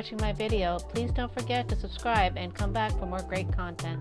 watching my video. Please don't forget to subscribe and come back for more great content.